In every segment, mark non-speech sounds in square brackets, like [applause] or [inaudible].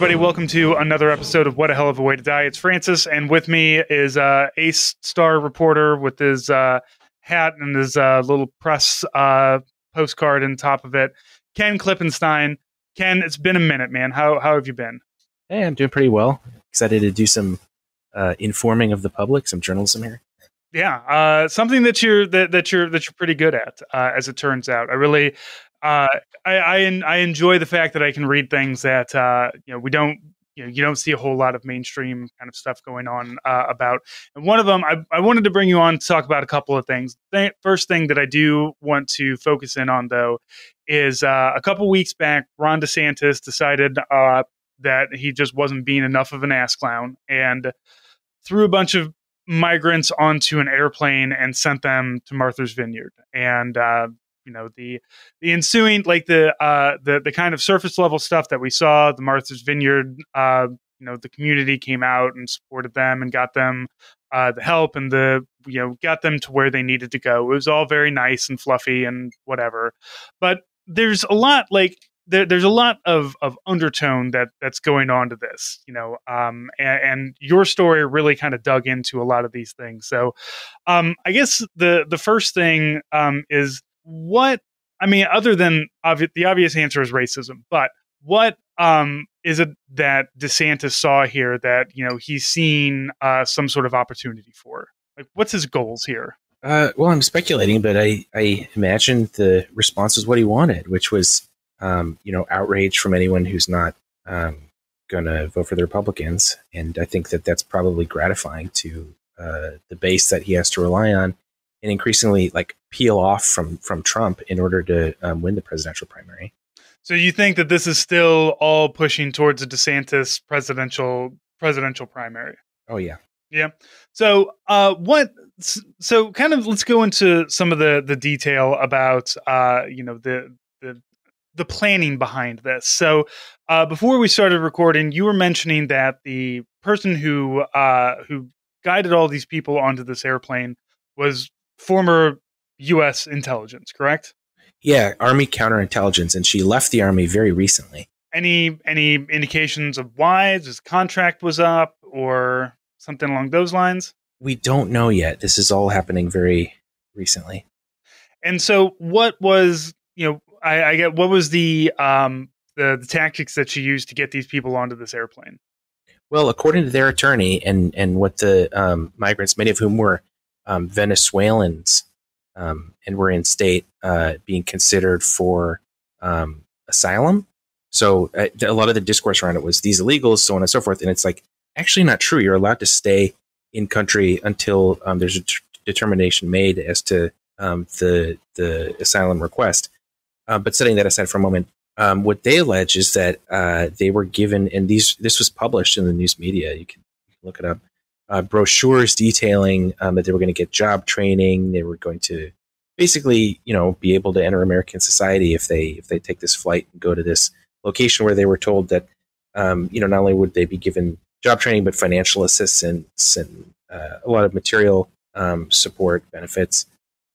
everybody. Welcome to another episode of What a Hell of a Way to Die. It's Francis, and with me is uh, Ace Star reporter with his uh, hat and his uh, little press uh, postcard on top of it, Ken Klippenstein. Ken, it's been a minute, man. How how have you been? Hey, I'm doing pretty well. Excited to do some uh, informing of the public, some journalism here. Yeah, uh, something that you're that, that you're that you're pretty good at, uh, as it turns out. I really, uh, I, I I enjoy the fact that I can read things that uh, you know we don't you know you don't see a whole lot of mainstream kind of stuff going on uh, about. And one of them, I, I wanted to bring you on to talk about a couple of things. The first thing that I do want to focus in on though is uh, a couple weeks back, Ron DeSantis decided uh, that he just wasn't being enough of an ass clown and threw a bunch of migrants onto an airplane and sent them to Martha's Vineyard. And uh, you know the the ensuing like the uh the the kind of surface level stuff that we saw the martha's vineyard uh you know the community came out and supported them and got them uh the help and the you know got them to where they needed to go it was all very nice and fluffy and whatever but there's a lot like there, there's a lot of, of undertone that that's going on to this, you know, um, and, and, your story really kind of dug into a lot of these things. So, um, I guess the the first thing um, is what I mean, other than obvi- the obvious answer is racism, but what um, is it that DeSantis saw here that you know he's seen uh, some sort of opportunity for? Like, what's his goals here? Uh, well, I'm speculating, but I I imagine the response was what he wanted, which was um, you know outrage from anyone who's not um, going to vote for the Republicans, and I think that that's probably gratifying to uh, the base that he has to rely on and increasingly like peel off from from Trump in order to um, win the presidential primary. So you think that this is still all pushing towards a DeSantis presidential presidential primary? Oh yeah. Yeah. So, uh, what? So, kind of, let's go into some of the the detail about, uh, you know, the the the planning behind this. So, uh, before we started recording, you were mentioning that the person who uh, who guided all these people onto this airplane was former U.S. intelligence, correct? Yeah, Army counterintelligence, and she left the Army very recently. Any any indications of why his contract was up or something along those lines? We don't know yet. This is all happening very recently. And so, what was you know? I, I get what was the um the, the tactics that she used to get these people onto this airplane? Well, according to their attorney and and what the um, migrants, many of whom were um, Venezuelans um, and were in state uh, being considered for um, asylum. So uh, a lot of the discourse around it was these illegals, so on and so forth. And it's like actually not true. You're allowed to stay in country until um, there's a t- determination made as to um, the the asylum request. Uh, but setting that aside for a moment, um, what they allege is that uh, they were given, and these this was published in the news media. You can, you can look it up uh, brochures detailing um, that they were going to get job training. They were going to basically, you know, be able to enter American society if they if they take this flight and go to this location where they were told that, um, you know, not only would they be given job training but financial assistance and uh, a lot of material um, support benefits,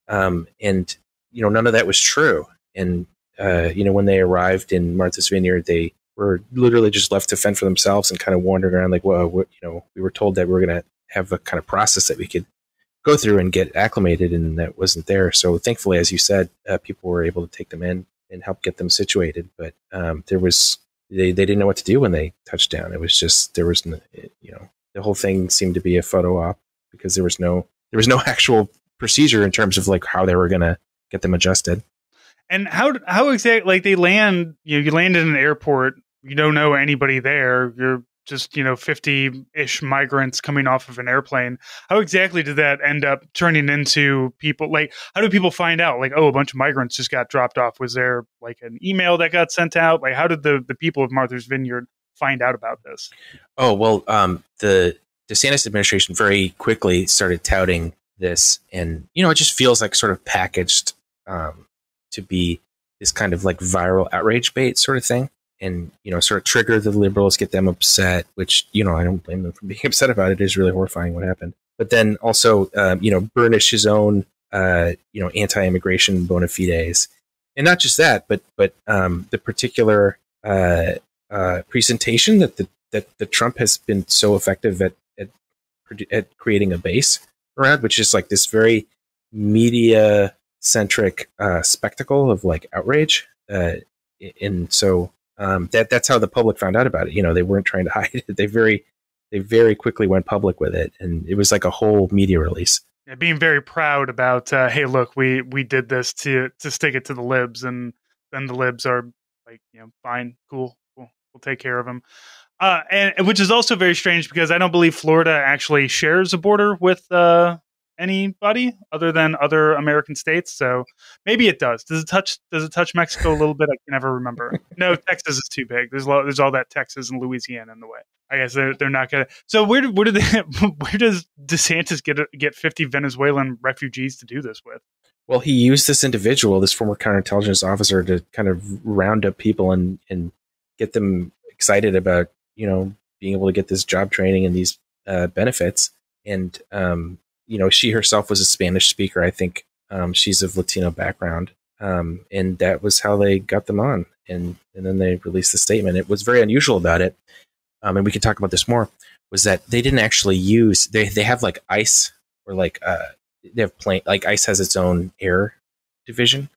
um, and you know, none of that was true. And uh, you know, when they arrived in Martha's Vineyard, they were literally just left to fend for themselves and kind of wandering around like, well, you know, we were told that we are going to have a kind of process that we could go through and get acclimated, and that wasn't there. So thankfully, as you said, uh, people were able to take them in and help get them situated. But um, there was they, they didn't know what to do when they touched down. It was just there was you know the whole thing seemed to be a photo op because there was no there was no [laughs] actual procedure in terms of like how they were going to get them adjusted. And how how exactly like they land? You know, you land in an airport you don't know anybody there. You're just you know 50 ish migrants coming off of an airplane. How exactly did that end up turning into people like how do people find out? Like oh a bunch of migrants just got dropped off. Was there like an email that got sent out? Like how did the the people of martha's vineyard find out about this? Oh well um the desantis administration very quickly started touting this and you know it just feels like sort of packaged um to be this kind of like viral outrage bait sort of thing and you know sort of trigger the liberals, get them upset. Which you know I don't blame them for [laughs] being upset about it. It is really horrifying what happened. But then also um, you know burnish his own uh, you know anti-immigration bona fides, and not just that, but but um, the particular uh, uh, presentation that the that the Trump has been so effective at at, at creating a base around, which is like this very media centric uh, spectacle of like outrage. Uh, and so um, that that's how the public found out about it. You know, they weren't trying to [laughs] hide it. They very they very quickly went public with it, and it was like a whole media release. Yeah, being very proud about, uh, hey, look, we we did this to to stick it to the libs, and then the libs are like, you know, fine, cool, we'll, we'll take care of them. Uh, and which is also very strange because I don't believe Florida actually shares a border with uh, anybody other than other American states. So maybe it does. Does it touch? Does it touch Mexico a little bit? I can never remember. no, Texas is too big. There's there's all that Texas and Louisiana in the way. I guess they're, they're not gonna. So where do, where do they? [laughs] Where does DeSantis get get 50 Venezuelan refugees to do this with? Well, he used this individual, this former counterintelligence officer, to kind of round up people and and get them excited about you know being able to get this job training and these uh, benefits. And um, you know, she herself was a Spanish speaker. I think um, she's of Latino background, um, and that was how they got them on. And and then they released the statement. It was very unusual about it, um, and we can talk about this more. Was that they didn't actually use they they have like ICE or like uh they have plane like ICE has its own air division,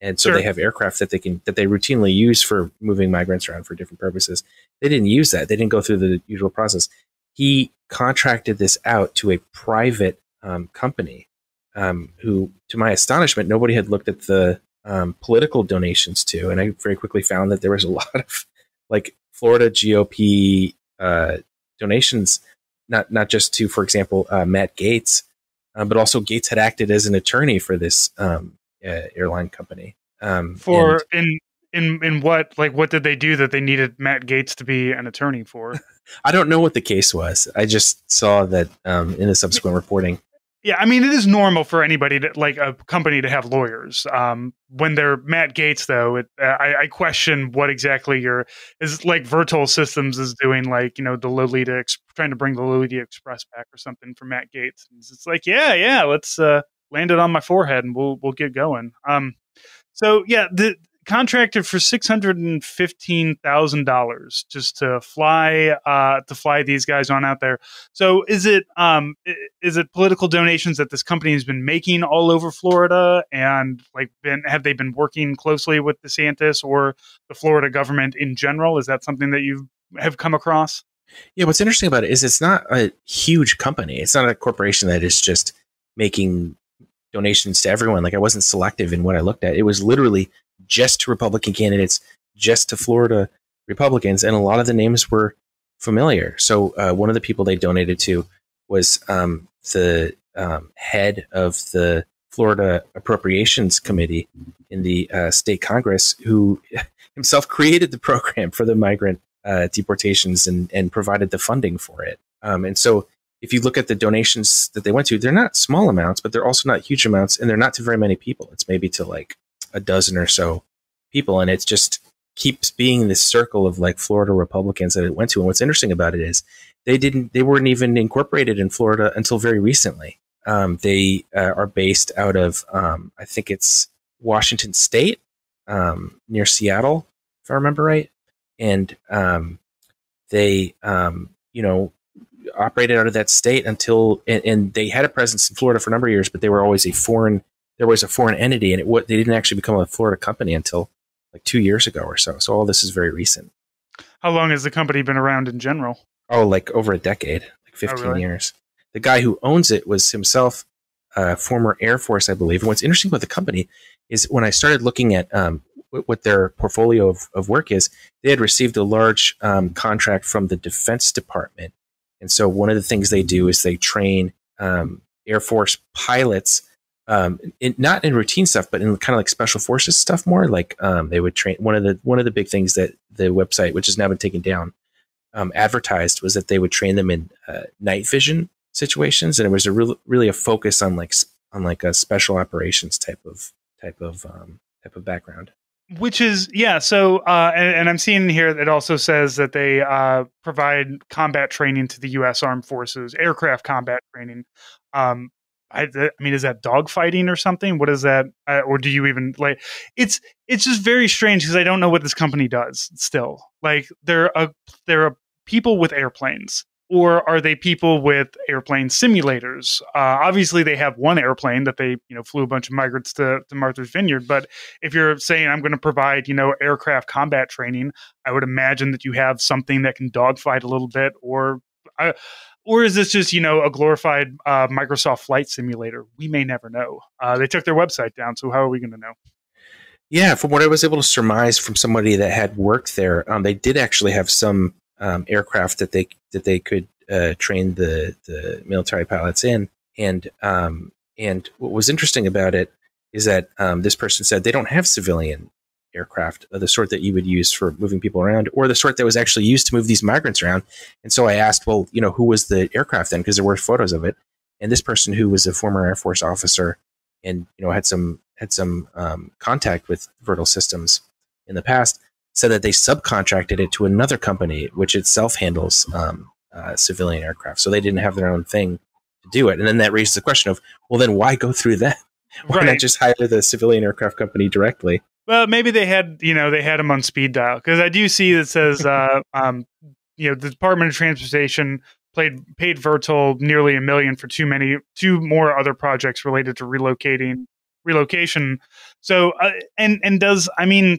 and so sure. they have aircraft that they can that they routinely use for moving migrants around for different purposes. They didn't use that. They didn't go through the usual process. He contracted this out to a private um, company um, who, to my astonishment, nobody had looked at the um, political donations to. And I very quickly found that there was a [laughs] lot of like Florida GOP uh, donations, not, not just to, for example, uh, Matt Gaetz, uh, but also Gaetz had acted as an attorney for this um, uh, airline company. Um, for in in in what like what did they do that they needed Matt Gaetz to be an attorney for? [laughs] I don't know what the case was. I just saw that um, in the subsequent reporting. Yeah, I mean, it is normal for anybody to like a company to have lawyers. Um, when they're Matt Gaetz, though, it, uh, I, I, question what exactly your is like Vertol Systems is doing, like you know the Lolita trying to bring the Lolita Express back or something for Matt Gaetz. It's like, yeah, yeah, let's uh, land it on my forehead and we'll we'll get going. Um, so yeah, the contracted for six hundred and fifteen thousand dollars just to fly uh, to fly these guys on out there. So is it um, is it political donations that this company has been making all over Florida and like been have they been working closely with DeSantis or the Florida government in general? Is that something that you have come across? Yeah, what's interesting about it is it's not a huge company. It's not a corporation that is just making donations to everyone. Like I wasn't selective in what I looked at. It was literally just to Republican candidates, just to Florida Republicans, and a lot of the names were familiar. So uh, one of the people they donated to was um, the um, head of the Florida Appropriations Committee in the uh, state Congress, who [laughs] himself created the program for the migrant uh, deportations and, and provided the funding for it. Um, and so if you look at the donations that they went to, they're not small amounts, but they're also not huge amounts, and they're not to very many people. It's maybe to like a dozen or so people, and it just keeps being this circle of like Florida Republicans that it went to. And what's interesting about it is they didn't, they weren't even incorporated in Florida until very recently. Um, they uh, are based out of, um, I think it's Washington State, um, near Seattle, if I remember right. And um, they, um, you know, operated out of that state until, and, and, they had a presence in Florida for a number of years, but they were always a foreign there was a foreign entity, and it what they didn't actually become a Florida company until like two years ago or so. So all this is very recent. How long has the company been around in general? Oh, like over a decade, like fifteen oh, really? years. The guy who owns it was himself a former Air Force, I believe. And what's interesting about the company is when I started looking at um, what their portfolio of, of work is, they had received a large um, contract from the Defense Department. And so one of the things they do is they train um, Air Force pilots um, in, not in routine stuff, but in kind of like special forces stuff more. Like um, they would train one of the one of the big things that the website, which has now been taken down, um, advertised was that they would train them in uh, night vision situations, and it was a real, really a focus on like on like a special operations type of type of um, type of background. Which is yeah, so uh, and, and, I'm seeing here that also says that they uh, provide combat training to the U.S. Armed Forces, aircraft combat training. Um, I, I mean, is that dogfighting or something? What is that? Uh, or do you even like? It's it's just very strange because I don't know what this company does. Still, like there are there are people with airplanes or are they people with airplane simulators? Uh, obviously, they have one airplane that they you know flew a bunch of migrants to, to Martha's Vineyard. But if you're saying I'm going to provide you know aircraft combat training, I would imagine that you have something that can dogfight a little bit, or uh, or is this just you know a glorified uh, Microsoft flight simulator? We may never know. Uh, they took their website down, so how are we going to know? Yeah, from what I was able to surmise from somebody that had worked there, um, they did actually have some um, aircraft that they that they could uh, train the the military pilots in. And um, and what was interesting about it is that um, this person said they don't have civilian aircraft of the sort that you would use for moving people around, or the sort that was actually used to move these migrants around. And so I asked, well, you know, who was the aircraft then? Because there were photos of it. And this person who was a former Air Force officer and you know had some had some um, contact with Vertol Systems in the past said that they subcontracted it to another company, which itself handles um, uh, civilian aircraft. So they didn't have their own thing to do it. And then that raises the question of, well, then why go through that? [laughs] Why right. not just hire the civilian aircraft company directly? Well, maybe they had, you know, they had them on speed dial because I do see that says, uh, [laughs] um, you know, the Department of Transportation played paid Vertol nearly a million for too many, two more other projects related to relocating relocation. So, uh, and and does I mean,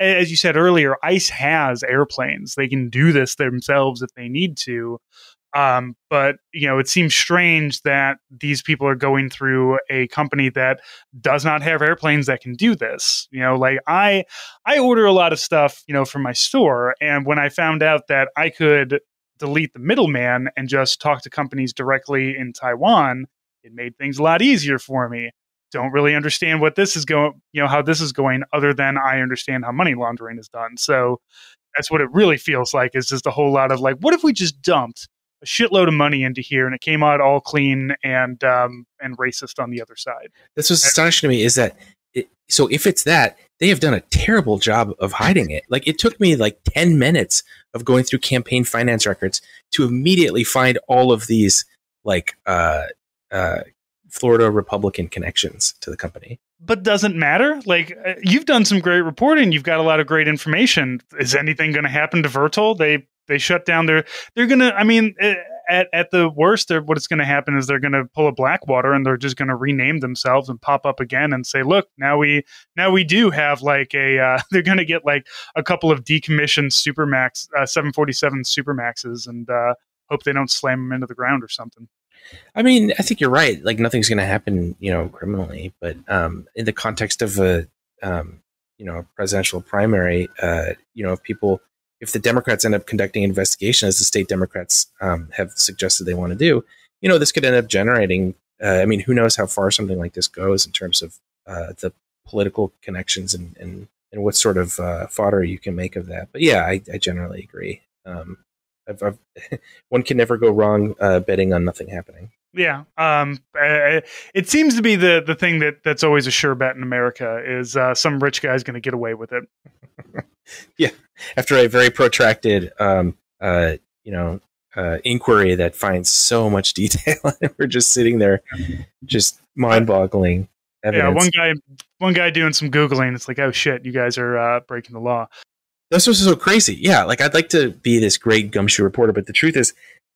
as you said earlier, ICE has airplanes. They can do this themselves if they need to. Um, but you know, it seems strange that these people are going through a company that does not have airplanes that can do this. You know, like I, I order a lot of stuff, you know, from my store, and when I found out that I could delete the middleman and just talk to companies directly in Taiwan, it made things a lot easier for me don't really understand what this is going, you know, how this is going, other than I understand how money laundering is done. So that's what it really feels like is just a whole lot of like, what if we just dumped a shitload of money into here and it came out all clean and um, and racist on the other side. That's what's astonishing to me is that it, so if it's that they have done a terrible job of hiding it. Like it took me like ten minutes of going through campaign finance records to immediately find all of these like uh, uh, Florida Republican connections to the company. But doesn't matter. Like uh, you've done some great reporting. You've got a lot of great information. Is anything going to happen to Vertol? They they shut down their. They're gonna. I mean, eh, at at the worst, what it's going to happen is they're going to pull a Blackwater and they're just going to rename themselves and pop up again and say, look, now we now we do have like a. Uh, [laughs] they're going to get like a couple of decommissioned Supermax uh, 747 Supermaxes and uh, hope they don't slam them into the ground or something. I mean, I think you're right. Like nothing's going to happen, you know, criminally, but um, in the context of a, um, you know, a presidential primary, uh, you know, if people, if the Democrats end up conducting an investigation, as the state Democrats um, have suggested they want to do, you know, this could end up generating. Uh, I mean, who knows how far something like this goes in terms of uh, the political connections and, and and what sort of uh, fodder you can make of that. But yeah, I, I generally agree. Um, I've, I've, [laughs] one can never go wrong uh, betting on nothing happening. Yeah, um, it seems to be the the thing that that's always a sure bet in America is uh, some rich guy's going to get away with it. [laughs] [laughs] yeah, after a very protracted, um, uh, you know, uh, inquiry that finds so much detail, [laughs] and we're just sitting there, just mind-boggling. Evidence. Yeah, one guy, one guy doing some googling. It's like, oh shit, you guys are uh, breaking the law. That's what's so crazy. Yeah, like I'd like to be this great gumshoe reporter, but the truth is,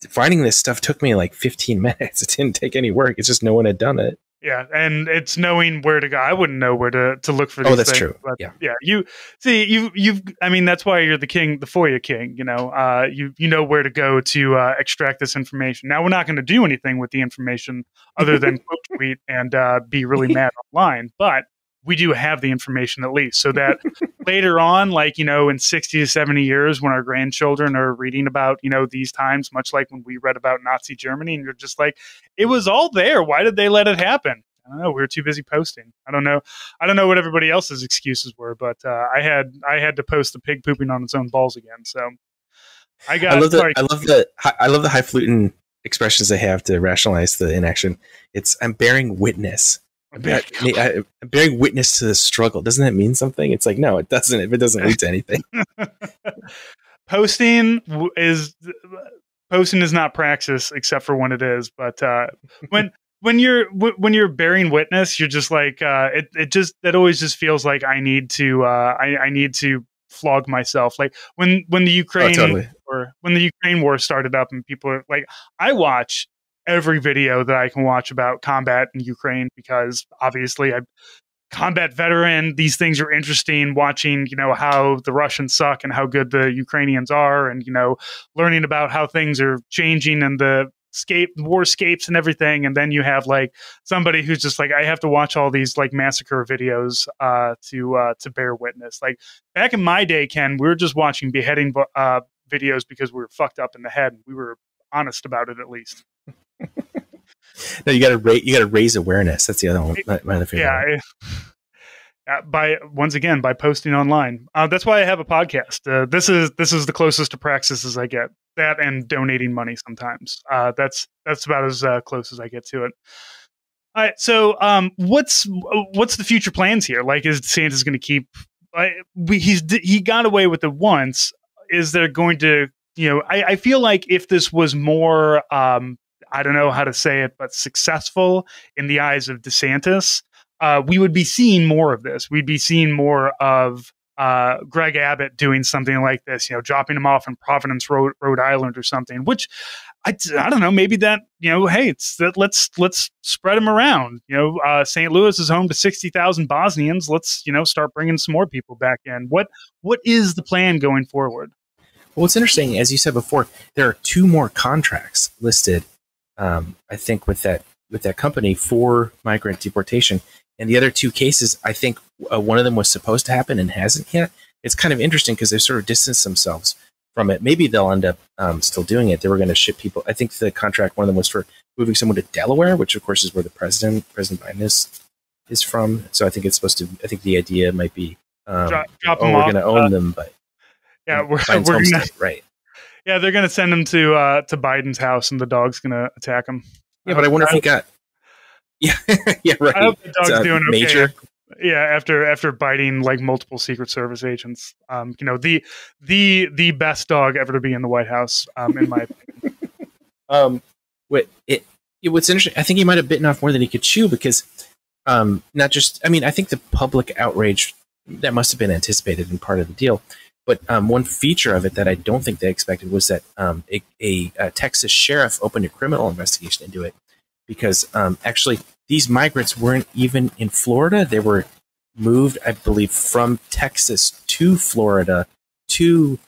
finding this stuff took me like 15 [laughs] minutes. It didn't take any work. It's just no one had done it. Yeah, and it's knowing where to go. I wouldn't know where to, to look for. Oh, these oh, that's things, true. But yeah, yeah. You see, you you've. I mean, that's why you're the king, the FOIA king. You know, uh, you you know where to go to uh, extract this information. Now, we're not going to do anything with the information other than [laughs] tweet and uh, be really mad online, but we do have the information at least so that [laughs] later on like you know in 60 to 70 years when our grandchildren are reading about you know these times much like when we read about nazi germany and you're just like it was all there why did they let it happen I don't know. We were too busy posting. I don't know. I don't know what everybody else's excuses were, but uh, I had I had to post the pig pooping on its own balls again. So I got. I love the I love the I love the highfalutin expressions they have to rationalize the inaction. It's I'm bearing witness Am [laughs] bearing witness to the struggle. Doesn't that mean something? It's like, no, it doesn't. If it doesn't lead to anything. [laughs] posting is posting is not praxis except for when it is. But uh, when when you're when you're bearing witness, you're just like uh, it. It just that always just feels like I need to uh, I, I need to flog myself. Like when when the Ukraine oh, totally. or when the Ukraine war started up, and people are like, I watch every video that I can watch about combat in Ukraine because obviously I'm combat veteran. These things are interesting. Watching, you know, how the Russians suck and how good the Ukrainians are, and you know, learning about how things are changing and the scape war scapes and everything and then you have like somebody who's just like i have to watch all these like massacre videos uh to uh to bear witness like back in my day ken we were just watching beheading uh videos because we were fucked up in the head we were honest about it at least no, you got to raise you got to raise awareness. That's the other one. My, my other favorite. Yeah, [laughs] by once again by posting online. Uh, that's why I have a podcast. Uh, this is this is the closest to praxis as I get. That and donating money sometimes. Uh, that's that's about as uh, close as I get to it. All right. So, um, what's what's the future plans here? Like, is Santa's going to keep? we, he's he got away with it once. Is there going to you know? I, I feel like if this was more um, I don't know how to say it, but successful in the eyes of DeSantis, uh, we would be seeing more of this. We'd be seeing more of uh, Greg Abbott doing something like this, you know, dropping him off in Providence, Rhode, Rhode Island, or something. Which I, I don't know. Maybe that you know, hey, it's that let's let's spread them around. You know, uh, St. Louis is home to sixty thousand Bosnians. Let's you know start bringing some more people back in. What what is the plan going forward? Well, what's interesting, as you said before, there are two more contracts listed um, I think with that with that company for migrant deportation. And the other two cases, I think uh, one of them was supposed to happen and hasn't yet. It's kind of interesting because they sort of distanced themselves from it. Maybe they'll end up um, still doing it. They were going to ship people. I think the contract, one of them was for moving someone to Delaware, which of course is where the president, President Biden is, is from. So I think it's supposed to. I think the idea might be, um, drop, drop oh, we're going to own uh, them, but yeah, we're, [laughs] we're gonna, right. Yeah, they're gonna send him to uh, to Biden's house, and the dog's gonna attack him. Yeah, but I wonder I, if he got. [laughs] Yeah, yeah, right. I hope the dog's doing major. okay. Yeah, after after biting like multiple Secret Service agents, um, you know the the the best dog ever to be in the White House, um, in my opinion. [laughs] um, wait, it, it what's interesting? I think he might have bitten off more than he could chew because, um, not just. I mean, I think the public outrage that must have been anticipated in part of the deal but um, one feature of it that I don't think they expected was that um, a, a, a, Texas sheriff opened a criminal investigation into it because um, actually these migrants weren't even in Florida. They were moved, I believe, from Texas to Florida to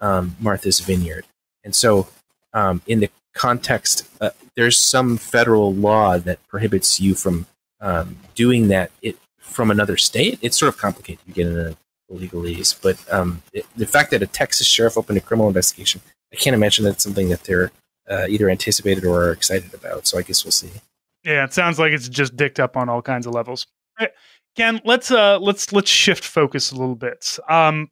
um, Martha's Vineyard. And so, um, in the context, uh, there's some federal law that prohibits you from um, doing that it, from another state. It's sort of complicated to get into legalese. But um, it, the fact that a Texas sheriff opened a criminal investigation, I can't imagine that's something that they're uh, either anticipated or are excited about. So I guess we'll see. Yeah, it sounds like it's just dicked up on all kinds of levels. Right. Ken, let's uh, let's let's shift focus a little bit. Um,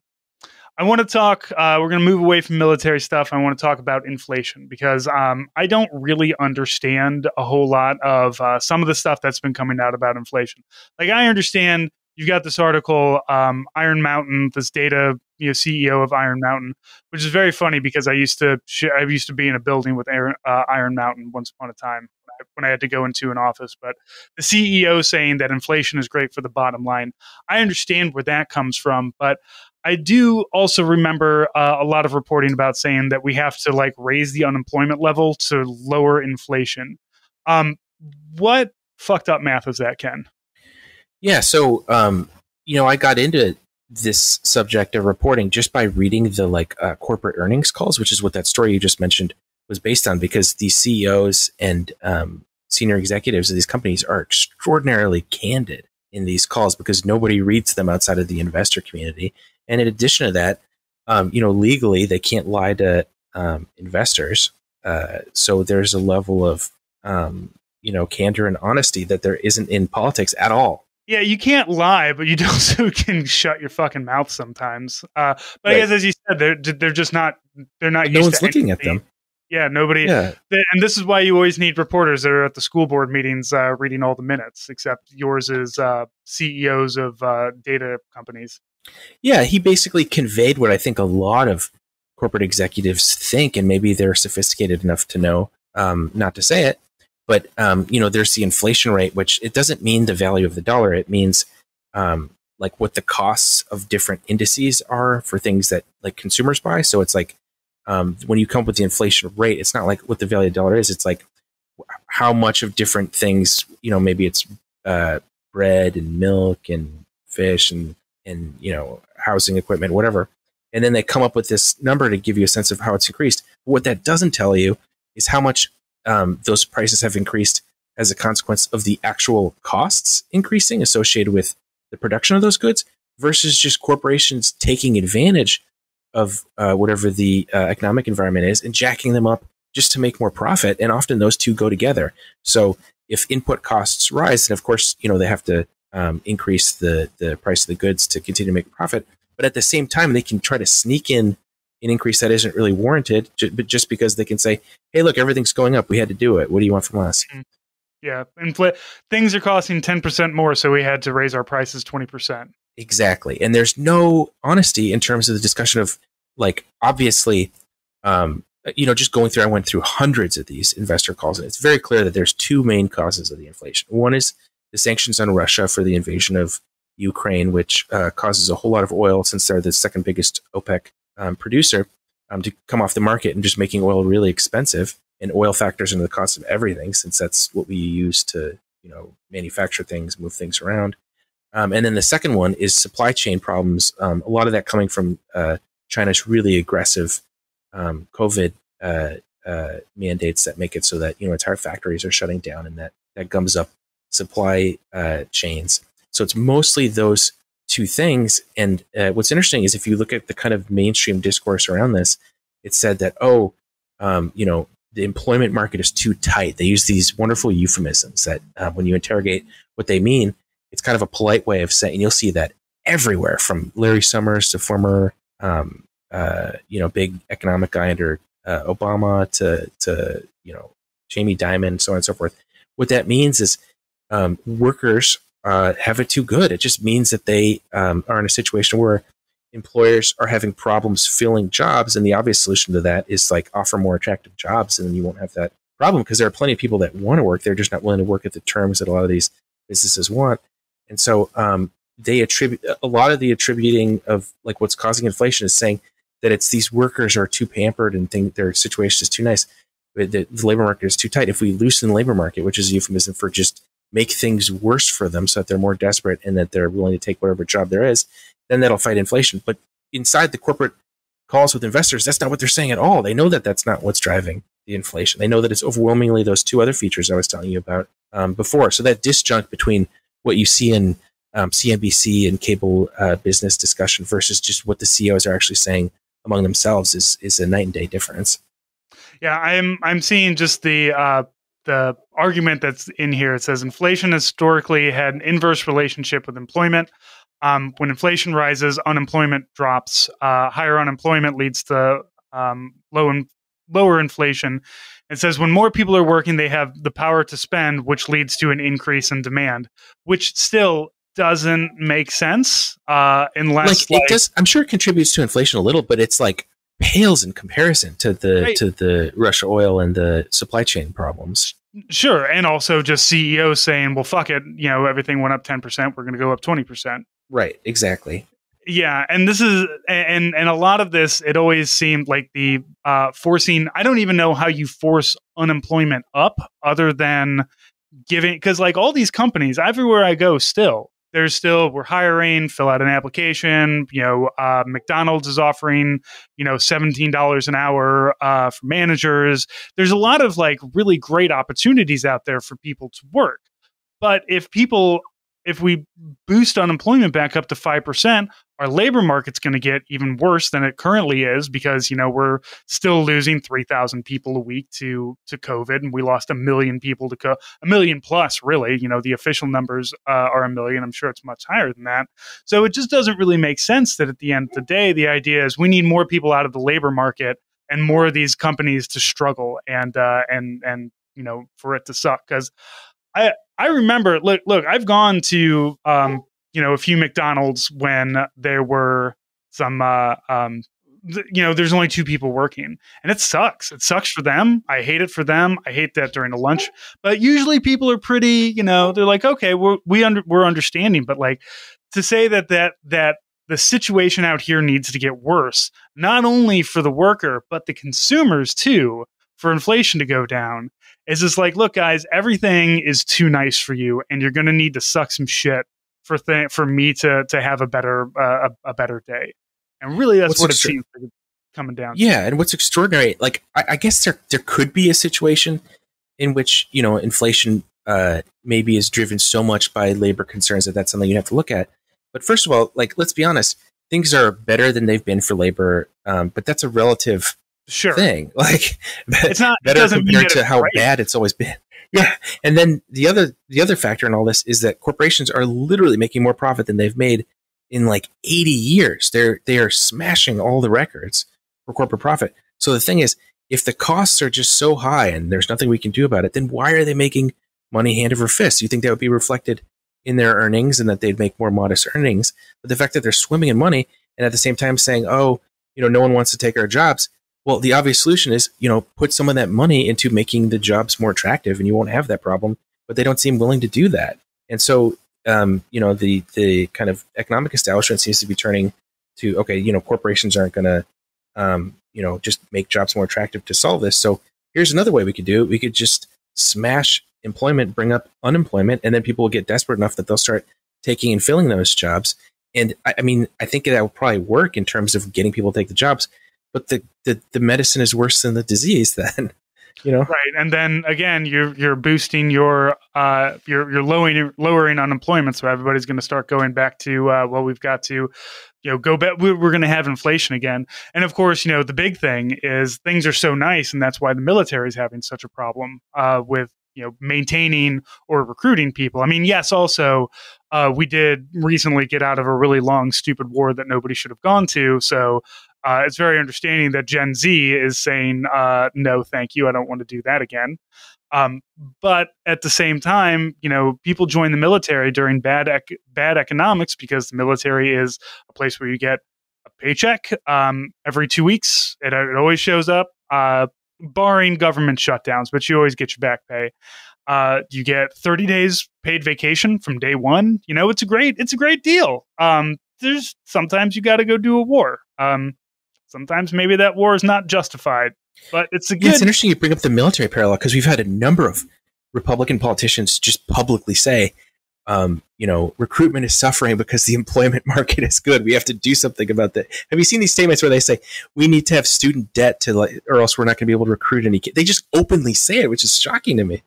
I want to talk. Uh, we're going to move away from military stuff. I want to talk about inflation because um, I don't really understand a whole lot of uh, some of the stuff that's been coming out about inflation. Like I understand you've got this article, um, Iron Mountain, this data you know CEO of Iron Mountain, which is very funny because I used to I used to be in a building with Iron, uh, Iron Mountain once upon a time when I had to go into an office. But the CEO saying that inflation is great for the bottom line, I understand where that comes from, but I do also remember uh, a lot of reporting about saying that we have to like raise the unemployment level to lower inflation. Um, what fucked up math is that, Ken? Yeah, so um, you know, I got into this subject of reporting just by reading the like uh, corporate earnings calls, which is what that story you just mentioned was based on, because these CEOs and um, senior executives of these companies are extraordinarily candid in these calls because nobody reads them outside of the investor community. And in addition to that, um, you know, legally they can't lie to um, investors. Uh, so there's a level of um, you know candor and honesty that there isn't in politics at all. Yeah, you can't lie, but you [laughs] also can shut your fucking mouth sometimes. Uh, but right. I guess, as you said, they're they're just not they're not. no one's looking anything. at them. Yeah, nobody. Yeah. and this is why you always need reporters that are at the school board meetings uh, reading all the minutes. Except yours is uh, CEOs of uh, data companies. Yeah, he basically conveyed what I think a lot of corporate executives think, and maybe they're sophisticated enough to know um, not to say it. But um, you know, there's the inflation rate, which it doesn't mean the value of the dollar. It means um, like what the costs of different indices are for things that like consumers buy. So it's like um, when you come up with the inflation rate, it's not like what the value of the dollar is. It's like how much of different things, you know, maybe it's uh, bread and milk and fish and and you know housing equipment, whatever. And then they come up with this number to give you a sense of how it's increased. But what that doesn't tell you is how much um, those prices have increased as a consequence of the actual costs increasing associated with the production of those goods versus just corporations taking advantage of uh, whatever the uh, economic environment is and jacking them up just to make more profit. And often those two go together. So if input costs rise, then of course you know they have to um, increase the the price of the goods to continue to make profit. But at the same time, they can try to sneak in an increase that isn't really warranted, but just because they can say, "Hey, look, everything's going up. We had to do it. What do you want from us?" Mm-hmm. Yeah, infl- things are costing ten percent more, so we had to raise our prices twenty percent. Exactly, and there's no honesty in terms of the discussion of like obviously, um, you know, just going through. I went through hundreds of these investor calls, and it's very clear that there's two main causes of the inflation. One is the sanctions on Russia for the invasion of Ukraine, which uh, causes a whole lot of oil since they're the second biggest OPEC um, producer um, to come off the market and just making oil really expensive. And oil factors into the cost of everything, since that's what we use to you know manufacture things, move things around. Um, and then the second one is supply chain problems. Um, a lot of that coming from uh, China's really aggressive um, COVID uh, uh, mandates that make it so that you know entire factories are shutting down, and that that gums up supply uh, chains. So it's mostly those two things. And uh, what's interesting is if you look at the kind of mainstream discourse around this, it said that, oh, um, you know, the employment market is too tight. They use these wonderful euphemisms that uh, when you interrogate what they mean, it's kind of a polite way of saying, you'll see that everywhere from Larry Summers to former, um, uh, you know, big economic guy under uh, Obama to, to, you know, Jamie Dimon, so on and so forth. What that means is um, workers uh, have it too good. It just means that they um, are in a situation where employers are having problems filling jobs, and the obvious solution to that is like offer more attractive jobs, and then you won't have that problem because there are plenty of people that want to work. They're just not willing to work at the terms that a lot of these businesses want, and so um, they attribute a lot of the attributing of like what's causing inflation is saying that it's these workers are too pampered and think their situation is too nice. The, the labor market is too tight. If we loosen the labor market, which is a euphemism for just make things worse for them so that they're more desperate and that they're willing to take whatever job there is, then that'll fight inflation. But inside the corporate calls with investors, that's not what they're saying at all. They know that that's not what's driving the inflation. They know that it's overwhelmingly those two other features I was telling you about um, before. So that disjunct between what you see in um, CNBC and cable uh, business discussion versus just what the CEOs are actually saying among themselves is is a night and day difference. Yeah, I'm I'm seeing just the uh, the argument that's in here. It says inflation historically had an inverse relationship with employment. Um, when inflation rises, unemployment drops. Uh, higher unemployment leads to um, low in, lower inflation. It says when more people are working, they have the power to spend, which leads to an increase in demand, which still doesn't make sense uh, unless like, like, it does. I'm sure it contributes to inflation a little, but it's like pales in comparison to the right. to the Russia oil and the supply chain problems. Sure, and also just CEOs saying, "Well, fuck it, you know, everything went up ten percent. We're going to go up twenty percent." Right. Exactly. Yeah, and this is and and a lot of this, it always seemed like the uh, forcing. I don't even know how you force unemployment up, other than giving because like all these companies, everywhere I go, still there's still we're hiring fill out an application you know uh, mcdonald's is offering you know $17 an hour uh, for managers. There's a lot of like really great opportunities out there for people to work. But if people if we boost unemployment back up to 5%, our labor market's going to get even worse than it currently is because, you know, we're still losing 3,000 people a week to to COVID and we lost a million people to co- a million plus really, you know, the official numbers uh, are a million. I'm sure it's much higher than that. So it just doesn't really make sense that at the end of the day the idea is we need more people out of the labor market and more of these companies to struggle and uh, and and you know for it to suck because I I remember look look I've gone to um you know a few McDonald's when there were some uh, um you know, there's only two people working, and it sucks. It sucks for them. I hate it for them. I hate that during the lunch. But usually, people are pretty, you know, they're like, okay, we're we under we're understanding. But like to say that that that the situation out here needs to get worse, not only for the worker but the consumers too, for inflation to go down. Is just like, look, guys, everything is too nice for you, and you're going to need to suck some shit for th- for me to to have a better uh, a, a better day. And really, that's what's what extra- it seems coming down. Yeah, and what's extraordinary, like I, I, guess there there could be a situation in which you know inflation uh, maybe is driven so much by labor concerns that that's something you have to look at. But first of all, like let's be honest, things are better than they've been for labor, um, but that's a relative sure. thing. [laughs] Like it's not better it compared to how great. bad it's always been. Yeah, and then the other the other factor in all this is that corporations are literally making more profit than they've made in like 80 years. They're they are smashing all the records for corporate profit. So the thing is, if the costs are just so high and there's nothing we can do about it, then why are they making money hand over fist? You think that would be reflected in their earnings and that they'd make more modest earnings? But the fact that they're swimming in money and at the same time saying, "Oh, you know, no one wants to take our jobs," well, the obvious solution is, you know, put some of that money into making the jobs more attractive, and you won't have that problem. But they don't seem willing to do that, and so um, you know, the the kind of economic establishment seems to be turning to okay, you know, corporations aren't going to, um, you know, just make jobs more attractive to solve this. So here's another way we could do it: we could just smash employment, bring up unemployment, and then people will get desperate enough that they'll start taking and filling those jobs. And I, I mean, I think that will probably work in terms of getting people to take the jobs. But the, the, the medicine is worse than the disease then [laughs] you know? Right and then again you're you're boosting your uh you're you're lowering lowering unemployment so everybody's going to start going back to uh well we've got to you know go back we're, going to have inflation again. And of course you know the big thing is things are so nice and that's why the military is having such a problem uh with you know maintaining or recruiting people. I mean yes also uh, we did recently get out of a really long stupid war that nobody should have gone to so uh, it's very understanding that Gen Z is saying, uh, no, thank you. I don't want to do that again. Um, but at the same time, you know, people join the military during bad ec- bad economics because the military is a place where you get a paycheck um, every two weeks. It, it always shows up, uh, barring government shutdowns, but you always get your back pay. Uh, you get 30 days paid vacation from day one. You know, it's a great it's a great deal. Um, there's sometimes you got to go do a war. Um, sometimes maybe that war is not justified. But it's a good. Yeah, it's interesting you bring up the military parallel because we've had a number of Republican politicians just publicly say, um, you know, recruitment is suffering because the [laughs] employment market is good. We have to do something about that. Have you seen these statements where they say we need to have student debt to, like, or else we're not going to be able to recruit any kids? They just openly say it, which is shocking to me.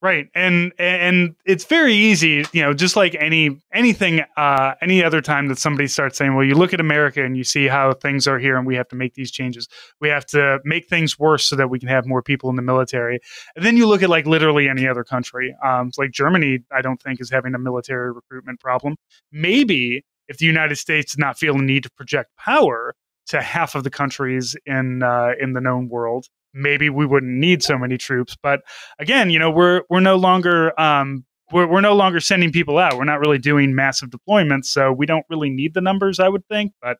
Right. And and it's very easy, you know, just like any anything uh any other time that somebody starts saying, well, you look at America and you see how things are here and we have to make these changes. We have to make things worse so that we can have more people in the military. And then you look at like literally any other country. Um like Germany, I don't think is having a military recruitment problem. Maybe if the United States did not feel the need to project power to half of the countries in uh, in the known world, maybe we wouldn't need so many troops. But again, you know, we're we're no longer um, we're we're no longer sending people out. We're not really doing massive deployments, so we don't really need the numbers, I would think. But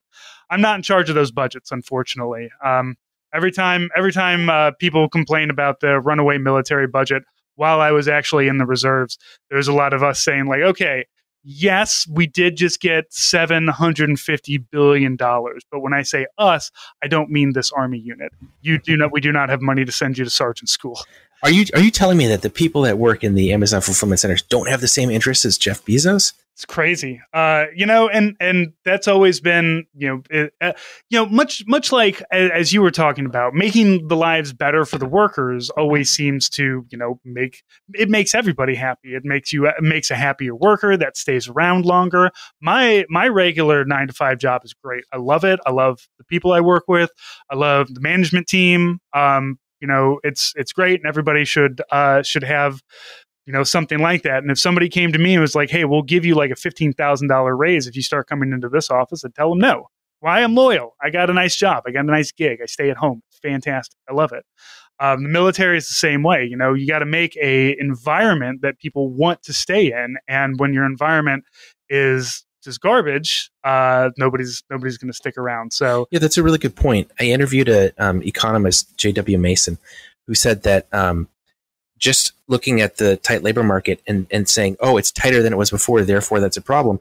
I'm not in charge of those budgets, unfortunately. Um, every time every time uh, people complain about the runaway military budget, while I was actually in the reserves, there's a lot of us saying like, okay, yes, we did just get $750 billion. But when I say us, I don't mean this army unit. You do not, we do not have money to send you to sergeant school. Are you, are you telling me that the people that work in the Amazon fulfillment centers don't have the same interests as Jeff Bezos? It's crazy, uh, you know, and and that's always been, you know, it, uh, you know, much much like as, as, you were talking about, making the lives better for the workers always seems to, you know, make it makes everybody happy. It makes you it makes a happier worker that stays around longer. My my regular nine to five job is great. I love it. I love the people I work with. I love the management team. Um, you know, it's it's great, and everybody should uh, should have you know, something like that. And if somebody came to me and was like, hey, we'll give you like a $15,000 raise if you start coming into this office, I'd tell them no. Why? I'm loyal. I got a nice job. I got a nice gig. I stay at home. It's fantastic. I love it. Um, the military is the same way. You know, you got to make a environment that people want to stay in. And when your environment is just garbage, uh, nobody's nobody's going to stick around. So yeah, that's a really good point. I interviewed a um, economist, J.W. Mason, who said that um, just looking at the tight labor market and, and saying, oh, it's tighter than it was before, therefore that's a problem,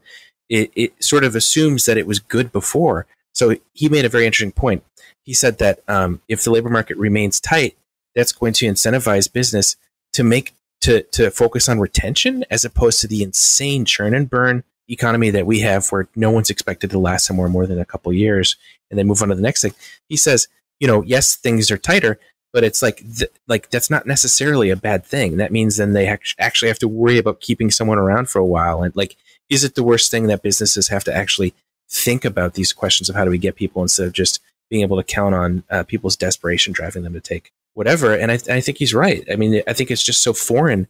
it, it sort of assumes that it was good before. So he made a very interesting point. He said that um, if the labor market remains tight, that's going to incentivize business to make to to focus on retention as opposed to the insane churn and burn economy that we have where no one's expected to last somewhere more than a couple years and then move on to the next thing. He says, you know, yes, things are tighter, but it's like th- like that's not necessarily a bad thing. That means then they actually have to worry about keeping someone around for a while. And like, is it the worst thing that businesses have to actually think about these questions of how do we get people instead of just being able to count on uh, people's desperation driving them to take whatever? And I, th- I think he's right. I mean, I think it's just so foreign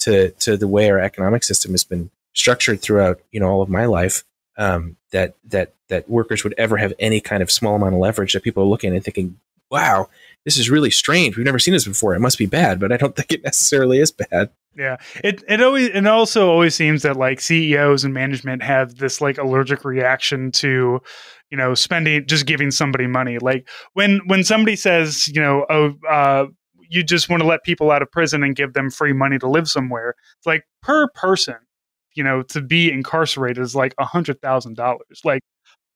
to to the way our economic system has been structured throughout you know all of my life um, that that that workers would ever have any kind of small amount of leverage that people are looking and thinking, wow, this is really strange. We've never seen this before. It must be bad, but I don't [laughs] think it necessarily is bad. Yeah, it it always it also always seems that like CEOs and management have this like allergic reaction to, you know, spending just giving somebody money. Like when when somebody says, you know, oh, uh, you just want to let people out of prison and give them free money to live somewhere. It's like per person, you know, to be incarcerated is like a hundred thousand dollars. Like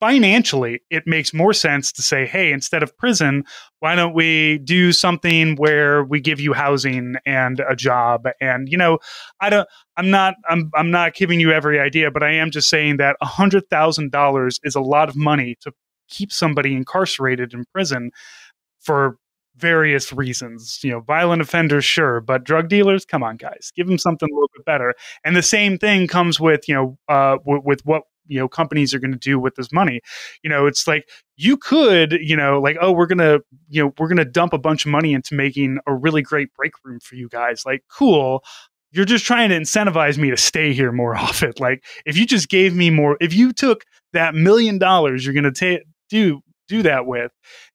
financially, it makes more sense to say, hey, instead of prison, why don't we do something where we give you housing and a job? And you know, I don't. I'm not. I'm. I'm not giving you every idea, but I am just saying that a hundred thousand dollars is a lot of money to keep somebody incarcerated in prison for various reasons. You know, violent offenders, sure, but drug dealers, come on, guys, give them something a little bit better. And the same thing comes with you know, uh, w- with what you know companies are going to do with this money you know it's like you could you know like oh we're to you know we're to dump a bunch of money into making a really great break room for you guys like cool you're just trying to incentivize me to stay here more [laughs] often like if you just gave me more if you took that million dollars you're going to take do do that with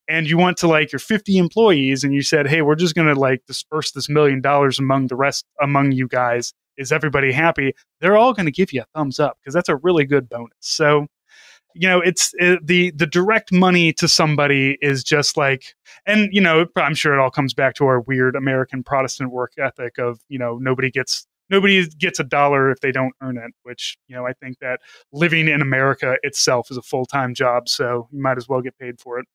and you went to like your 50 employees and you said hey we're just going to like disperse this million dollars among the rest among you guys. Is everybody happy? They're all going to give you a thumbs up because that's a really good bonus. So you know it's it, the the direct money to somebody is just like and you know i'm sure it all comes back to our weird american protestant work ethic of you know nobody gets nobody gets a dollar if they don't earn it which you know i think that living in america itself is a full-time job so you might as well get paid for it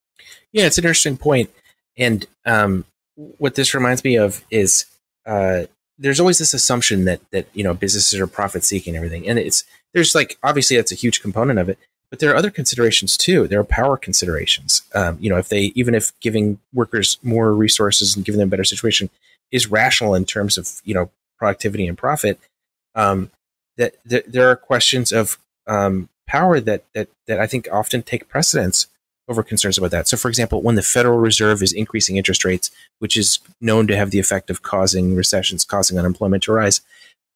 yeah it's an interesting point. And um, what this reminds me of is uh, there's always this assumption that that you know businesses are profit seeking and everything. And it's there's like obviously that's a huge component of it but there are other considerations too. There are power considerations. Um, you know if they even if giving workers more resources and giving them a better situation is rational in terms of you know productivity and profit um, that, that there are questions of um, power that that that i think often take precedence over concerns about that. So, for example, when the Federal Reserve is increasing interest rates, which is known to have the effect of causing recessions, causing unemployment to rise,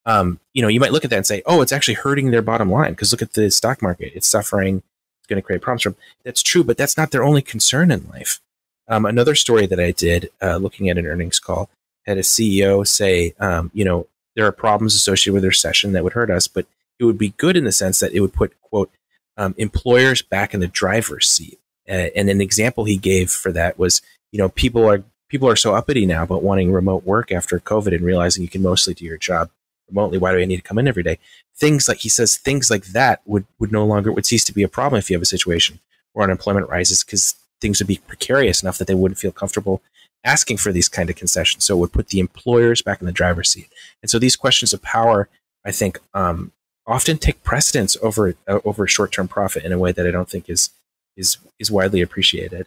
um, you know, you might look at that and say, "Oh, it's actually hurting their bottom line." Because look at the stock market; it's suffering. It's going to create problems from. That's true, but that's not their only concern in life. Um, another story that I did, uh, looking at an earnings call, had a CEO say, um, "You know, there are problems associated with recession that would hurt us, but it would be good in the sense that it would put quote um, employers back in the driver's seat." Uh, and an example he gave for that was, you know, people are people are so uppity now about wanting remote work after COVID and realizing you can mostly do your job remotely. Why do I need to come in every day? Things like he says, things like that would would no longer would cease to be a problem if you have a situation where unemployment rises because things would be precarious enough that they wouldn't feel comfortable asking for these kind of concessions. So it would put the employers back in the driver's seat. And so these questions of power, I think, um, often take precedence over uh, over short term profit in a way that I don't think is is is widely appreciated.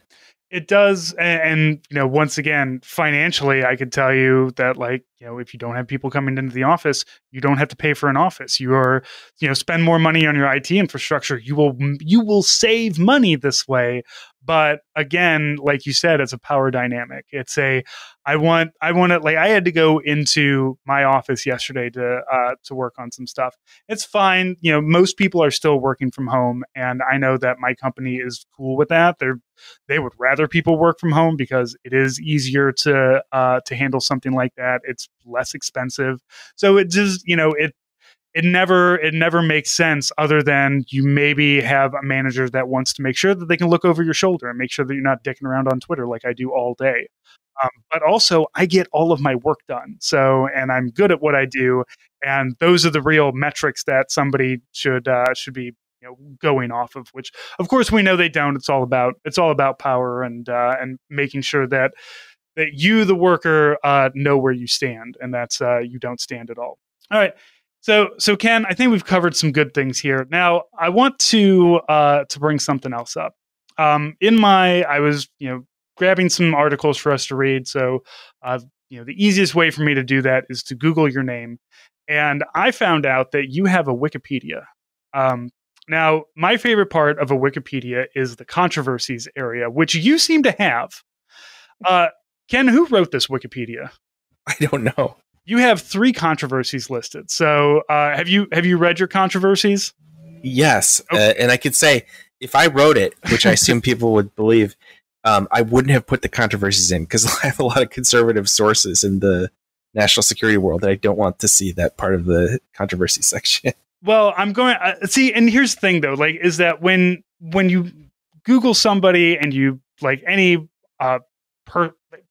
It does, and, and, you know, once again, financially, I could tell you that, like, you know, if you don't have people coming into the office, you don't have to pay for an office. You are, you know, spend more money on your IT infrastructure. You will, you will save money this way. But again, like you said, it's a power dynamic. It's a, I want, I want to, like, I had to go into my office yesterday to, uh, to work on some stuff. It's fine. You know, most people are still working from home. And I know that my company is cool with that. They're, they would rather people work from home because it is easier to, uh, to handle something like that. It's less expensive. So it just, you know, it, it never it never makes sense other than you maybe have a manager that wants to make sure that they can look over your shoulder and make sure that you're not dicking around on Twitter like I do all day. Um, but also, I get all of my work done. So, and I'm good at what I do, and those are the real metrics that somebody should uh, should be you know going off of. Which, of course, we know they don't. It's all about it's all about power and uh, and making sure that that you, the worker, uh, know where you stand, and that's uh, you don't stand at all. All right. So, so Ken, I think we've covered some good things here. Now, I want to uh, to bring something else up. Um, in my, I was you know grabbing some articles for us to read. So, uh, you know, the easiest way for me to do that is to Google your name, and I found out that you have a Wikipedia. Um, now, my favorite part of a Wikipedia is the controversies area, which you seem to have. Uh, Ken, who wrote this Wikipedia? [laughs] I don't know. You have three controversies listed. So, uh, have you have you read your controversies? Yes, okay. uh, and I could say if I wrote it, which I assume [laughs] people would believe, um, I wouldn't have put the controversies in because [laughs] I have a lot of conservative sources in the national security world that I don't want to see that part of the controversy [laughs] section. Well, I'm going uh, see, and here's the thing though, like, is that when when you Google somebody and you like any uh, per, uh,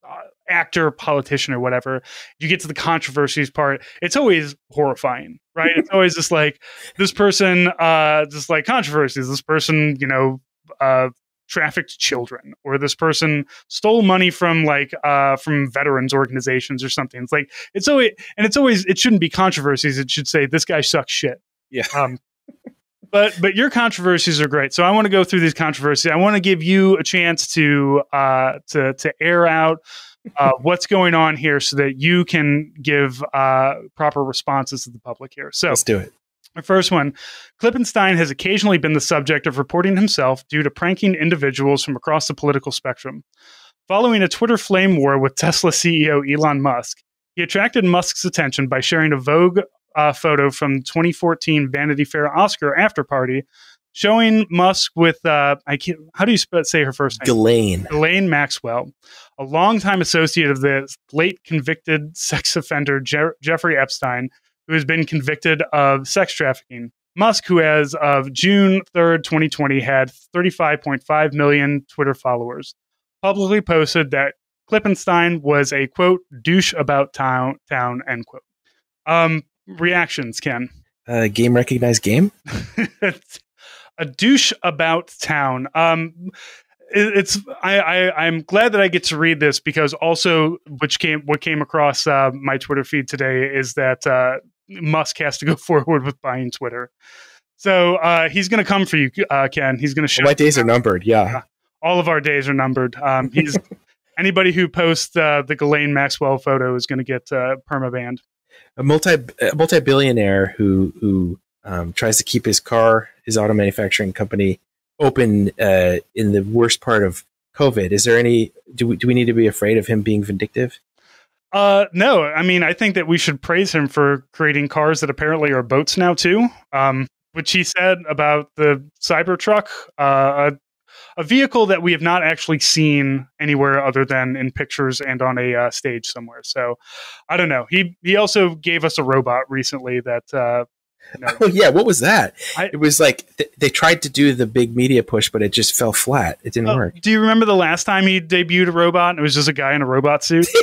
actor, politician, or whatever, you get to the controversies part. It's always horrifying, right? it's always just like this person, uh, just like controversies. This person, you know, uh, trafficked children or this person stole money from like uh from veterans organizations or something it's like it's always and it's always it shouldn't be controversies it should say this guy sucks shit yeah um but but your controversies are great so i want to go through these controversies i want to give you a chance to uh to to air out uh, what's going on here so that you can give uh, proper responses to the public here. So let's do it. The first one Klippenstein has occasionally been the subject of reporting himself due to pranking individuals from across the political spectrum. Following a Twitter flame war with Tesla CEO Elon Musk, he attracted Musk's attention by sharing a Vogue uh, photo from 2014 Vanity Fair Oscar after party showing Musk with uh, I can't, how do you say her first name? Ghislaine. Ghislaine Maxwell, a longtime associate of the late convicted sex offender Je- Jeffrey Epstein, who has been convicted of sex trafficking. Musk, who as of June 3rd, 2020, had 35.5 million Twitter followers, publicly posted that Klippenstein was a quote douche about town town end quote. Um, reactions, Ken. Uh, game recognized game. [laughs] a douche about town. Um, it's I, I am glad that I get to read this because also which came what came across uh, my Twitter feed today is that uh, Musk has to go [laughs] forward with buying Twitter. So uh, he's going to come for you, uh, Ken. He's going to show. my days are numbered. Yeah, all of our days are numbered. Um, he's [laughs] anybody who posts uh, the Ghislaine Maxwell photo is going to get uh, perma banned. A multi multi billionaire who who um, tries to keep his car his auto manufacturing company open uh, in the worst part of COVID. Is there any? Do we do we need to be afraid of him being vindictive? Uh, no. I mean, I think that we should praise him for creating cars that apparently are boats now too. Um, which he said about the Cybertruck, uh, a, a vehicle that we have not actually seen anywhere other than in pictures and on a uh, stage somewhere. So, I don't know. He he also gave us a robot recently that uh, no. [laughs] Oh yeah, what was that? I, it was like th- they tried to do the big media push, but it just fell flat. It didn't uh, work. Do you remember the last time he debuted a robot? It was just a guy in a robot suit. [laughs]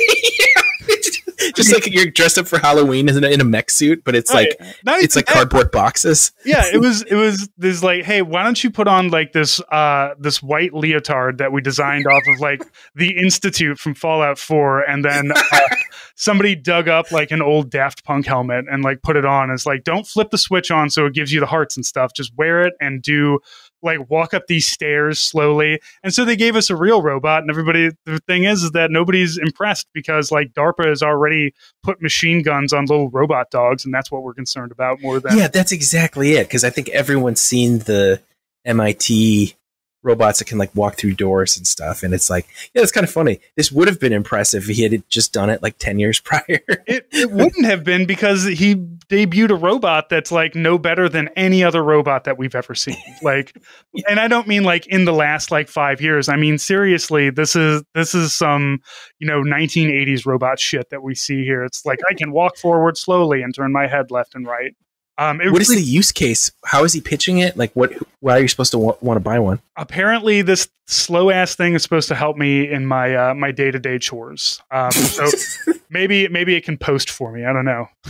just like you're dressed up for Halloween in a, in a mech suit, but it's right. like Not it's like that. cardboard boxes. yeah, it [laughs] was it was this like, hey, why don't you put on like this uh this white leotard that we designed off of like the Institute from Fallout 4, and then uh, [laughs] somebody dug up like an old Daft Punk helmet and like put it on. It's like don't flip the switch on so it gives you the hearts and stuff. Just wear it and do like walk up these stairs slowly. And so they gave us a real robot, and everybody. The thing is, is that nobody's impressed because like DARPA has already put machine guns on little robot dogs, and that's what we're concerned about more than. Yeah, that's exactly it. Because I think everyone's seen the MIT robots that can like walk through doors and stuff. And it's like, yeah, it's kind of funny. This would have been impressive if he had just done it like 10 years [laughs] prior. it, it wouldn't have been because he debuted a robot that's like no better than any other robot that we've ever seen. [laughs] Like, yeah. and I don't mean like in the last like five years. I mean, seriously, this is, this is some, you know, 1980s robot shit that we see here. It's like, I can walk forward slowly and turn my head left and right. Um, what is the use case? How is he pitching it? Like, what? Why are you supposed to w- want to buy one? Apparently, this slow ass thing is supposed to help me in my uh, my day to day chores. Um, so [laughs] maybe maybe it can post for me. I don't know. [laughs]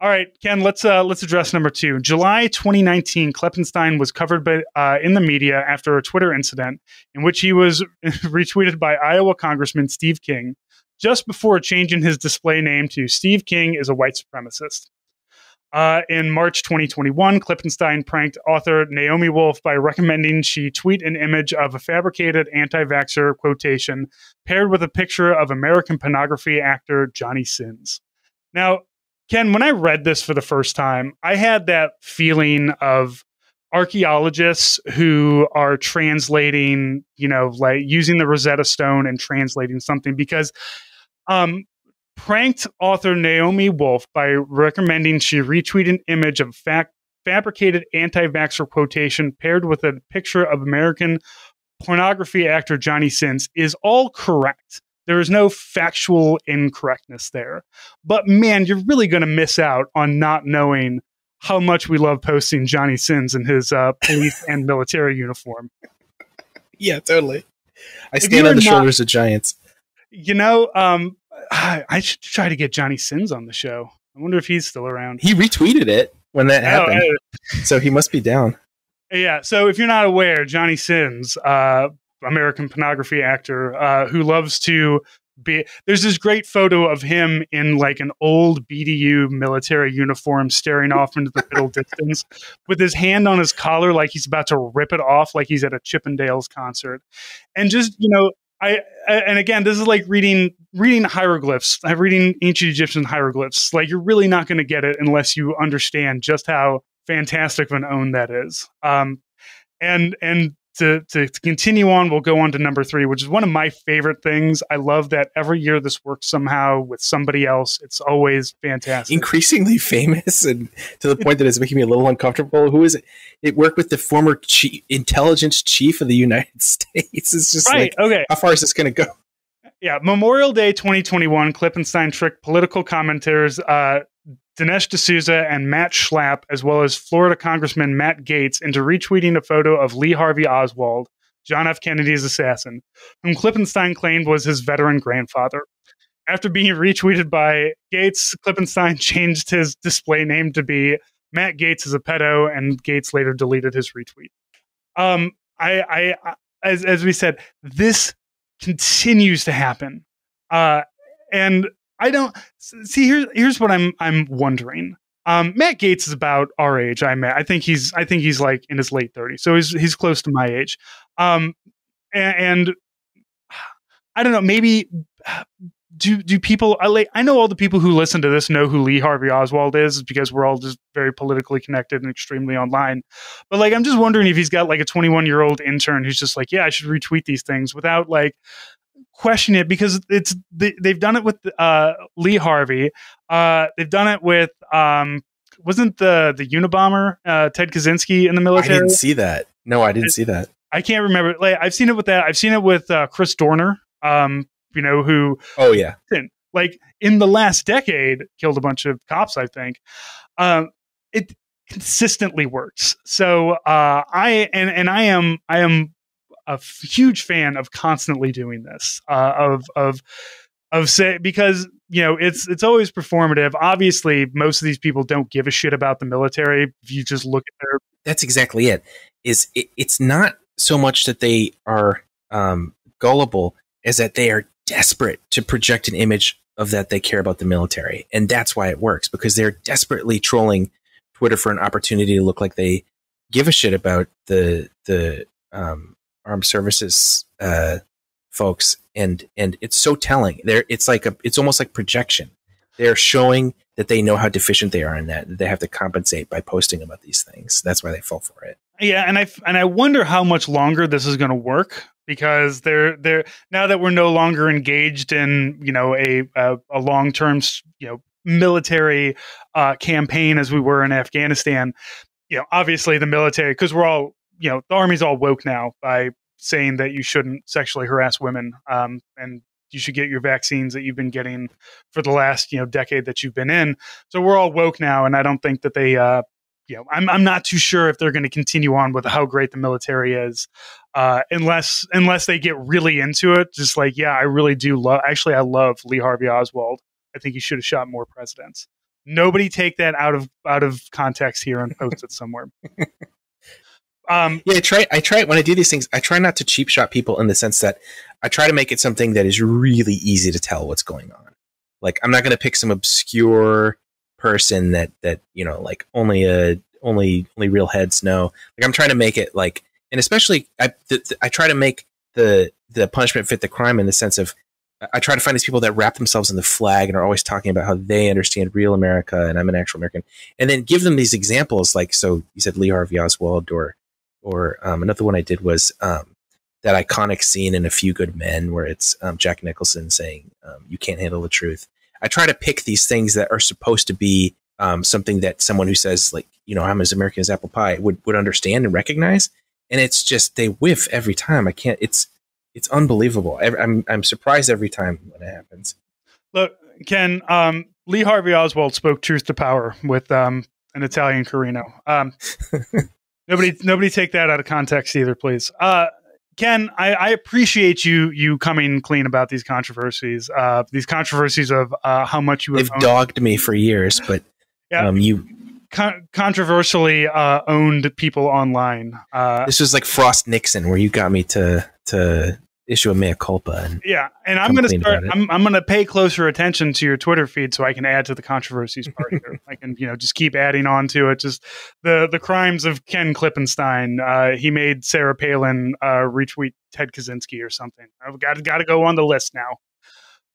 All right, Ken. Let's uh, let's address number two. July 2019, Klippenstein was covered by uh, in the media after a Twitter incident in which he was [laughs] retweeted by Iowa Congressman Steve King just before changing his display name to Steve King is a white supremacist. Uh, in March 2021, Klippenstein pranked author Naomi Wolf by recommending she tweet an image of a fabricated anti vaxxer quotation paired with a picture of American pornography actor Johnny Sins. Now, Ken, when I read this for the first time, I had that feeling of archaeologists who are translating, you know, like using the Rosetta Stone and translating something because um, pranked author Naomi Wolf by recommending she retweet an image of fact fabricated anti-vaxxer quotation paired with a picture of American pornography actor Johnny Sins is all correct. There is no factual incorrectness there. But man, you're really going to miss out on not knowing how much we love posting Johnny Sins in his uh, police and military uniform. Yeah, totally. I stand on the not, shoulders of giants. You know, um, I, I, should try to get Johnny Sins on the show. I wonder if he's still around. He retweeted it when that oh, happened, oh, so he must be down. Yeah. So if you're not aware, Johnny Sins, uh, American pornography actor uh, who loves to be. There's this great photo of him in like an old BDU military uniform, staring off into the middle [laughs] distance, with his hand on his collar, like he's about to rip it off, like he's at a Chippendales concert, and just you know. I and again, this is like reading reading hieroglyphs. I'm reading ancient Egyptian hieroglyphs. Like you're really not going to get it unless you understand just how fantastic of an own that is. Um, and and to, to, to, continue on, we'll go on to number three, which is one of my favorite things. I love that every year this works somehow with somebody else. It's always fantastic. Increasingly famous and to the point that it's making me a little uncomfortable. Who is it? It worked with the former chief, intelligence chief of the United [laughs] States. It's just right. Like, okay. How far is this going to go? Yeah, Memorial Day 2021, Klippenstein tricked political commentators uh, Dinesh D'Souza and Matt Schlapp, as well as Florida Congressman Matt Gaetz, into retweeting a photo of Lee Harvey Oswald, John F. Kennedy's assassin, whom Klippenstein claimed was his veteran grandfather. After being retweeted by Gaetz, Klippenstein [laughs] changed his display name to be Matt Gaetz is a pedo, and Gaetz later deleted his retweet. Um, I, I, as as we said, this continues to happen, uh, and I don't see. Here's here's what I'm I'm wondering. Um, Matt Gaetz is about our age. I met. I think he's. I think he's like in his late 30s, so he's he's close to my age. Um, and, and I don't know. Maybe do do people? I like. I know all the people who listen to this know who Lee Harvey Oswald is because we're all just very politically connected and extremely online. But like, I'm just wondering if he's got like a 21 year old intern who's just like, yeah, I should retweet these things without like question it because it's they, have done it with uh, Lee Harvey. Uh, they've done it with um, wasn't the the Unabomber uh, Ted Kaczynski in the military? I didn't see that. No, I didn't see that. I can't remember. Like I've seen it with that. I've seen it with uh, Chris Dorner. Um, you know who? Oh yeah. Like in the last decade, killed a bunch of cops. I think. Um, it consistently works. So uh, I and and I am I am a huge fan of constantly doing this uh, of of of say because you know it's it's always performative. Obviously most of these people don't give a shit about the military. If you just look at their that's exactly it is it, it's not so much that they are um, gullible as that they are desperate to project an image of that they care about the military and that's why it works because they're desperately trolling twitter for an opportunity to look like they give a shit about the the um, armed services uh, folks, and and it's so telling. There, it's like a, it's almost like projection. They're showing that they know how deficient they are in that. That they have to compensate by posting about these things. That's why they fall for it. Yeah, and I and I wonder how much longer this is going to work because they're they're now that we're no longer engaged in you know a a, a long term you know military uh, campaign as we were in Afghanistan. You know, obviously the military because we're all you know the army's all woke now by saying that you shouldn't sexually harass women um, and you should get your vaccines that you've been getting for the last you know decade that you've been in. So we're all woke now, and I don't think that they. Uh, you know, I'm I'm not too sure if they're going to continue on with how great the military is, uh, unless unless they get really into it. Just like, yeah, I really do love. Actually, I love Lee Harvey Oswald. I think he should have shot more presidents. Nobody take that out of out of context here and post it somewhere. [laughs] Um, yeah, I try. I try when I do these things. I try not to cheap shot people in the sense that I try to make it something that is really easy to tell what's going on. Like I'm not going to pick some obscure person that that you know like only a only only real heads know. Like I'm trying to make it like, and especially I I try to make the the punishment fit the crime in the sense of I try to find these people that wrap themselves in the flag and are always talking about how they understand real America and I'm an actual American, and then give them these examples. Like so, you said Lee Harvey Oswald or or um, another one I did was um, that iconic scene in A Few Good Men where it's um, Jack Nicholson saying, um, "You can't handle the truth." I try to pick these things that are supposed to be um, something that someone who says, like, you know, I'm as American as apple pie would would understand and recognize, and it's just they whiff every time. I can't. It's it's unbelievable. I'm I'm surprised every time when it happens. Look, Ken, um, Lee Harvey Oswald spoke truth to power with um, an Italian Carcano. Um, [laughs] Nobody, nobody take that out of context either, please. Uh, Ken, I, I, appreciate you you coming clean about these controversies. Uh, these controversies of uh, how much you have dogged me for years, but yeah, um, you con- controversially uh, owned people online. Uh, this was like Frost Nixon, where you got me to to issue a mea culpa. And yeah, and I'm going to start. I'm, I'm going to pay closer attention to your Twitter feed so I can add to the controversies part here. [laughs] I can you know just keep adding on to it. Just the the crimes of Ken Klippenstein. Uh, he made Sarah Palin uh, retweet Ted Kaczynski or something. I've got got to go on the list now.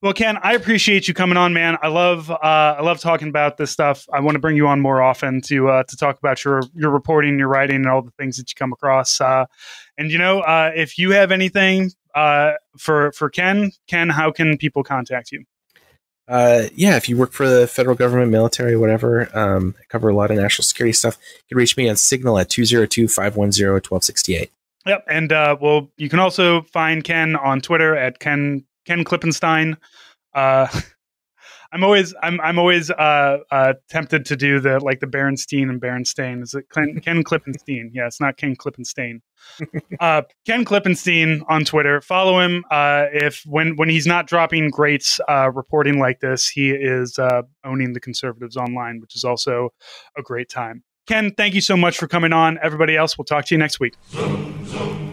Well, Ken, I appreciate you coming on, man. I love uh, I love talking about this stuff. I want to bring you on more often to uh, to talk about your your reporting, your writing, and all the things that you come across. Uh, and you know, uh, if you have anything uh, for for Ken, Ken, how can people contact you? Uh, yeah, if you work for the federal government, military, whatever, um, I cover a lot of national security stuff. You can reach me on Signal at 202 510 1268. Yep. And uh, well, you can also find Ken on Twitter at Ken Ken Klippenstein. Uh, [laughs] I'm always I'm I'm always uh, uh, tempted to do the like the Berenstein and Berenstain. Is it Ken, Ken Klippenstein? Yeah, it's not Ken Klippenstein. [laughs] uh, Ken Klippenstein on Twitter. Follow him. Uh, if when when he's not dropping great uh, reporting like this, he is uh, owning the conservatives online, which is also a great time. Ken, thank you so much for coming on. Everybody else, we'll talk to you next week. Zoom, zoom, zoom.